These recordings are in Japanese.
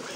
はい。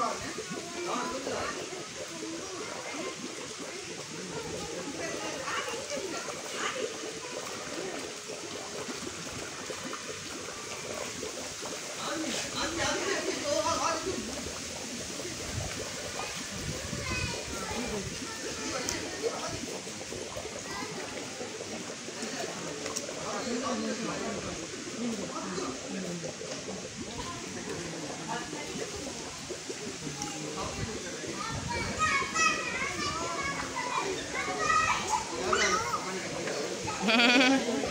음. Gracias.